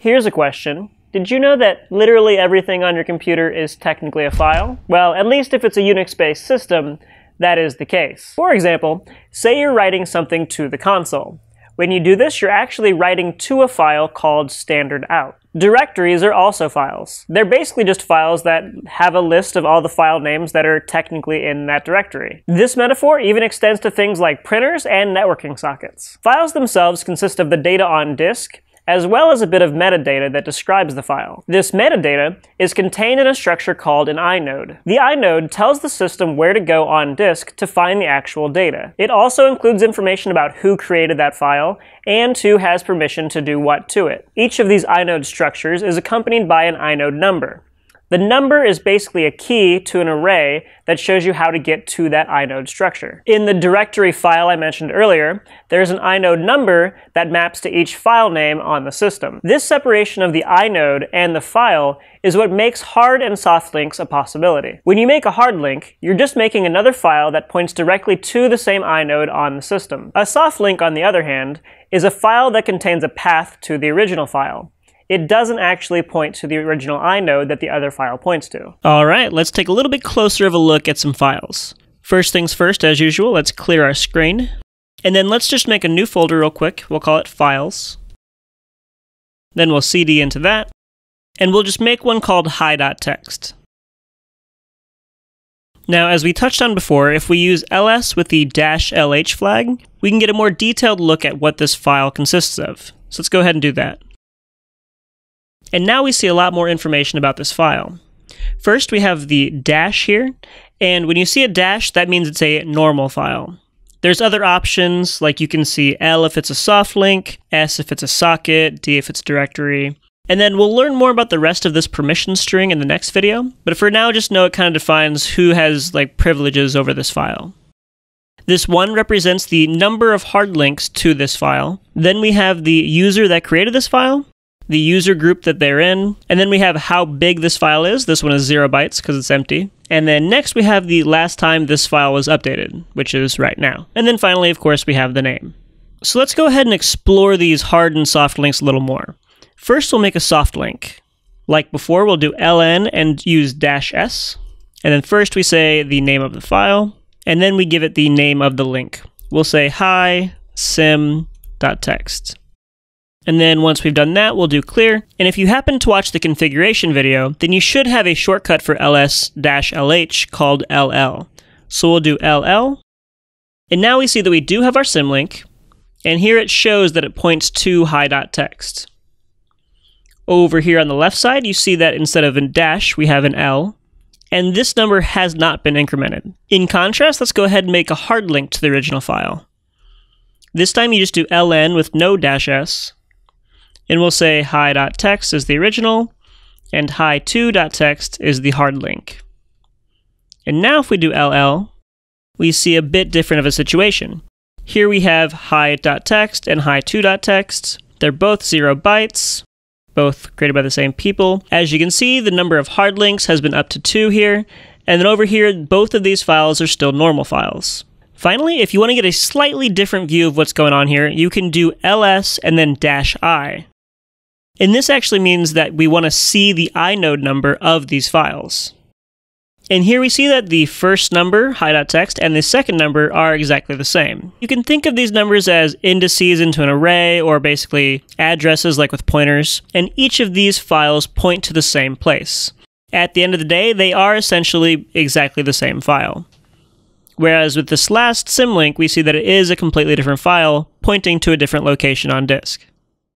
Here's a question. Did you know that literally everything on your computer is technically a file? Well, at least if it's a Unix-based system, that is the case. For example, say you're writing something to the console. When you do this, you're actually writing to a file called standard out. Directories are also files. They're basically just files that have a list of all the file names that are technically in that directory. This metaphor even extends to things like printers and networking sockets. Files themselves consist of the data on disk, as well as a bit of metadata that describes the file. This metadata is contained in a structure called an inode. The inode tells the system where to go on disk to find the actual data. It also includes information about who created that file and who has permission to do what to it. Each of these inode structures is accompanied by an inode number. The number is basically a key to an array that shows you how to get to that inode structure. In the directory file I mentioned earlier, there's an inode number that maps to each file name on the system. This separation of the inode and the file is what makes hard and soft links a possibility. When you make a hard link, you're just making another file that points directly to the same inode on the system. A soft link, on the other hand, is a file that contains a path to the original file it doesn't actually point to the original inode that the other file points to. All right, let's take a little bit closer of a look at some files. First things first, as usual, let's clear our screen. And then let's just make a new folder real quick. We'll call it Files. Then we'll cd into that. And we'll just make one called hi.txt. Now, as we touched on before, if we use ls with the dash lh flag, we can get a more detailed look at what this file consists of. So let's go ahead and do that. And now we see a lot more information about this file. First, we have the dash here, and when you see a dash, that means it's a normal file. There's other options, like you can see L if it's a soft link, S if it's a socket, D if it's directory. And then we'll learn more about the rest of this permission string in the next video, but for now, just know it kind of defines who has like privileges over this file. This one represents the number of hard links to this file. Then we have the user that created this file, the user group that they're in, and then we have how big this file is. This one is zero bytes because it's empty. And then next we have the last time this file was updated, which is right now. And then finally, of course, we have the name. So let's go ahead and explore these hard and soft links a little more. First, we'll make a soft link. Like before, we'll do ln and use dash s. And then first we say the name of the file, and then we give it the name of the link. We'll say hi sim.txt. And then once we've done that, we'll do clear. And if you happen to watch the configuration video, then you should have a shortcut for ls-lh called ll. So we'll do ll. And now we see that we do have our symlink. And here it shows that it points to hi.txt. Over here on the left side, you see that instead of a dash, we have an L. And this number has not been incremented. In contrast, let's go ahead and make a hard link to the original file. This time you just do ln with no dash s, and we'll say hi.txt is the original, and hi2.txt is the hard link. And now if we do ll, we see a bit different of a situation. Here we have hi.txt and hi2.txt. They're both zero bytes, both created by the same people. As you can see, the number of hard links has been up to two here, and then over here, both of these files are still normal files. Finally, if you want to get a slightly different view of what's going on here, you can do ls and then dash i. And this actually means that we want to see the inode number of these files. And here we see that the first number, hi.txt, and the second number are exactly the same. You can think of these numbers as indices into an array, or basically addresses like with pointers, and each of these files point to the same place. At the end of the day, they are essentially exactly the same file. Whereas with this last symlink, we see that it is a completely different file, pointing to a different location on disk.